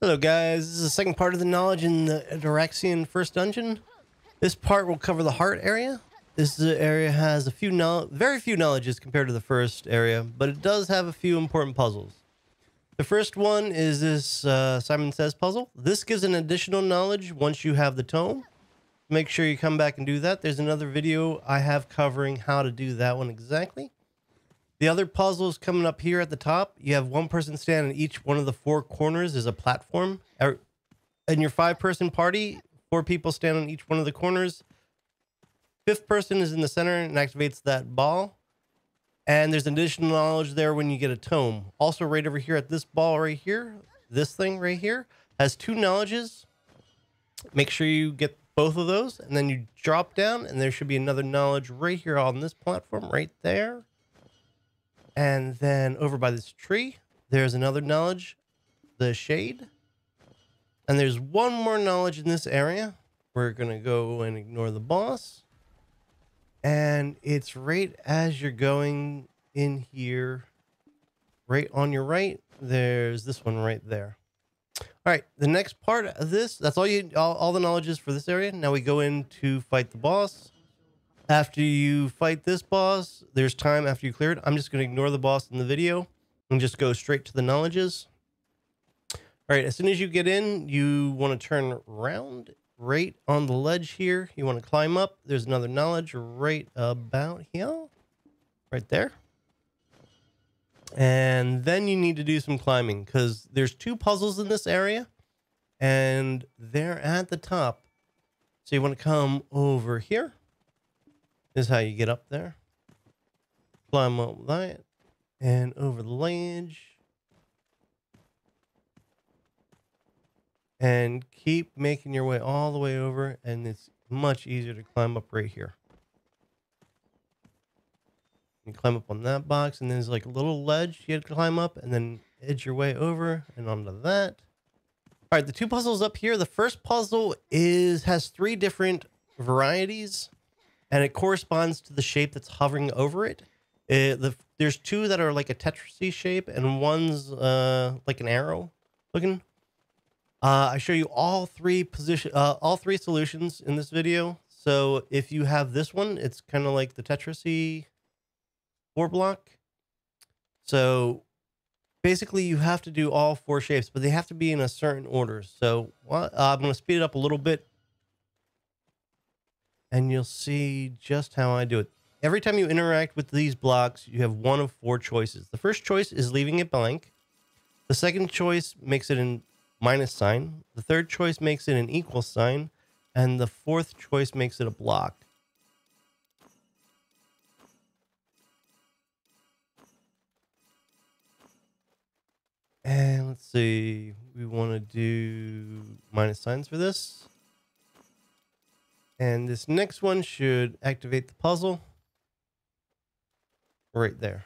Hello guys, this is the second part of the knowledge in the Atoraxxion first dungeon. This part will cover the heart area. This area has a few very few knowledges compared to the first area, but it does have a few important puzzles. The first one is this uh, Simon Says puzzle. This gives an additional knowledge once you have the tome. Make sure you come back and do that. There's another video I have covering how to do that one exactly. The other puzzle is coming up here at the top. You have one person stand in each one of the four corners is a platform. Er, in your five person party, four people stand on each one of the corners. Fifth person is in the center and activates that ball. And there's additional knowledge there when you get a tome. Also, right over here at this ball right here, this thing right here has two knowledges. Make sure you get both of those, and then you drop down, and there should be another knowledge right here on this platform, right there. And then over by this tree, there's another knowledge, the shade. And there's one more knowledge in this area. We're going to go and ignore the boss. And it's right as you're going in here, right on your right. There's this one right there. All right, the next part of this, that's all you, all, all the knowledge is for this area. Now we go in to fight the boss. After you fight this boss, there's time after you clear it. I'm just going to ignore the boss in the video and just go straight to the knowledges. All right, as soon as you get in, you want to turn around right on the ledge here. You want to climb up. There's another knowledge right about here, right there. And then you need to do some climbing because there's two puzzles in this area and they're at the top. So you want to come over here this is how you get up there. Climb up that and over the ledge. And keep making your way all the way over and it's much easier to climb up right here. You climb up on that box and there's like a little ledge you have to climb up and then edge your way over and onto that. All right, the two puzzles up here. The first puzzle is has three different varieties and it corresponds to the shape that's hovering over it. it the, there's two that are like a Tetris shape, and one's uh, like an arrow looking. Uh, I show you all three position, uh, all three solutions in this video. So if you have this one, it's kind of like the Tetris four block. So basically, you have to do all four shapes, but they have to be in a certain order. So uh, I'm going to speed it up a little bit and you'll see just how I do it. Every time you interact with these blocks, you have one of four choices. The first choice is leaving it blank. The second choice makes it in minus sign. The third choice makes it an equal sign. And the fourth choice makes it a block. And let's see, we want to do minus signs for this. And this next one should activate the puzzle right there.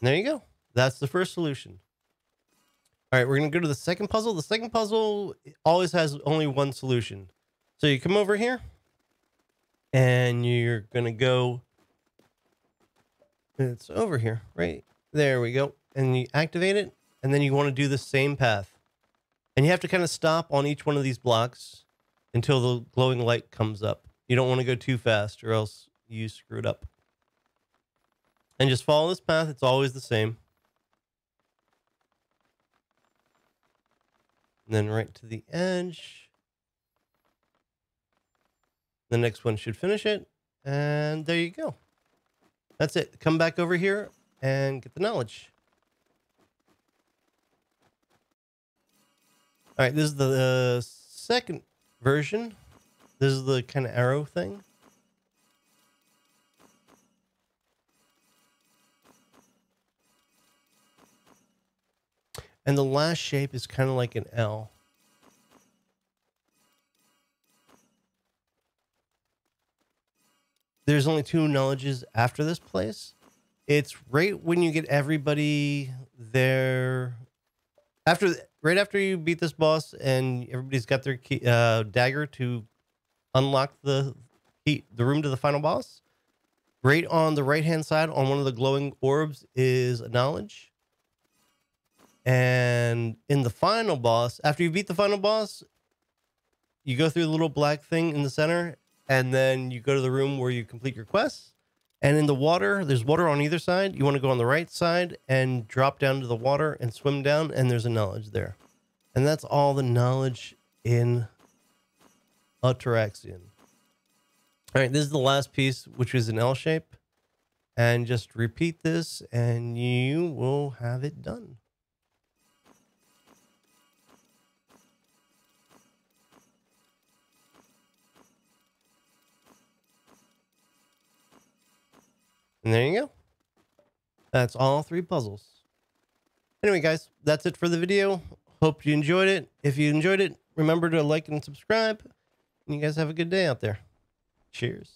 There you go. That's the first solution. All right, we're going to go to the second puzzle. The second puzzle always has only one solution. So you come over here and you're going to go. It's over here, right? There we go. And you activate it. And then you want to do the same path. And you have to kind of stop on each one of these blocks until the glowing light comes up. You don't want to go too fast or else you screwed up. And just follow this path. It's always the same. And then right to the edge. The next one should finish it. And there you go. That's it. Come back over here and get the knowledge. All right, this is the uh, second version. This is the kind of arrow thing. And the last shape is kind of like an L. There's only two knowledges after this place. It's right when you get everybody there after right after you beat this boss and everybody's got their key, uh, dagger to unlock the key, the room to the final boss. Right on the right hand side, on one of the glowing orbs, is knowledge. And in the final boss, after you beat the final boss, you go through the little black thing in the center, and then you go to the room where you complete your quests. And in the water, there's water on either side. You want to go on the right side and drop down to the water and swim down, and there's a knowledge there. And that's all the knowledge in Atoraxxion. All right, this is the last piece, which is an L shape. And just repeat this, and you will have it done. And there you go. That's all three puzzles. Anyway, guys, that's it for the video. Hope you enjoyed it. If you enjoyed it, remember to like and subscribe. And you guys have a good day out there. Cheers.